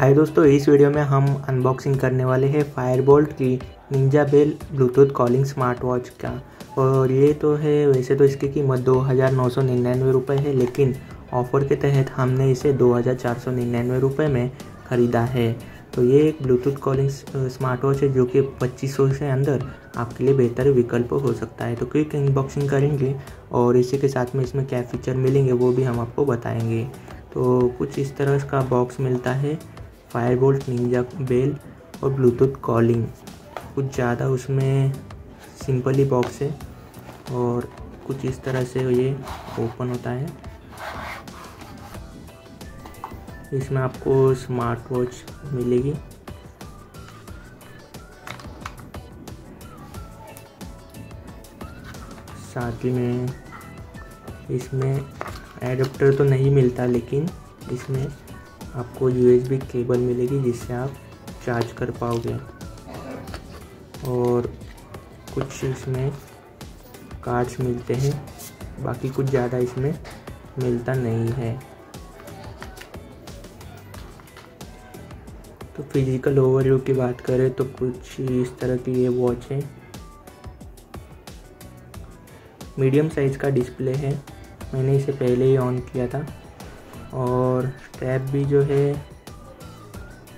हाय दोस्तों, इस वीडियो में हम अनबॉक्सिंग करने वाले हैं फायरबोल्ट की ninja bell Bluetooth calling smartwatch का। और ये तो है, वैसे तो इसकी कीमत दो हज़ार नौ सौ निन्यानवे रुपये है, लेकिन ऑफ़र के तहत हमने इसे दो हज़ार चार सौ निन्यानवे रुपये में ख़रीदा है। तो ये एक ब्लूटूथ कॉलिंग स्मार्ट वॉच है, जो कि पच्चीस सौ से अंदर आपके लिए बेहतर विकल्प हो सकता है। तो क्विक अनबॉक्सिंग करेंगे और इसी के साथ में इसमें क्या फ़ीचर मिलेंगे, वो भी हम आपको बताएँगे। तो कुछ इस तरह का बॉक्स मिलता है। फायरबोल्ट निंजा बेल और ब्लूटूथ कॉलिंग कुछ ज़्यादा उसमें सिंपल ही बॉक्स है और कुछ इस तरह से ये ओपन होता है। इसमें आपको स्मार्ट वॉच मिलेगी। साथ ही में इसमें एडप्टर तो नहीं मिलता, लेकिन इसमें आपको यूएसबी केबल मिलेगी जिससे आप चार्ज कर पाओगे। और कुछ इसमें कार्ड्स मिलते हैं, बाकी कुछ ज़्यादा इसमें मिलता नहीं है। तो फ़िज़िकल ओवरव्यू की बात करें तो कुछ इस तरह की ये वॉच है। मीडियम साइज़ का डिस्प्ले है। मैंने इसे पहले ही ऑन किया था। और स्ट्रैप भी जो है,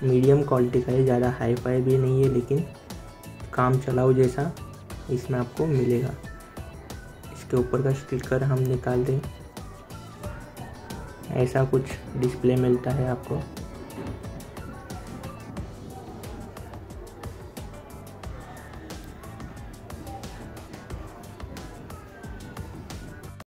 मीडियम क्वालिटी का है, ज़्यादा हाई फाई भी नहीं है, लेकिन काम चलाओ जैसा इसमें आपको मिलेगा। इसके ऊपर का स्टिकर हम निकाल दें। ऐसा कुछ डिस्प्ले मिलता है आपको।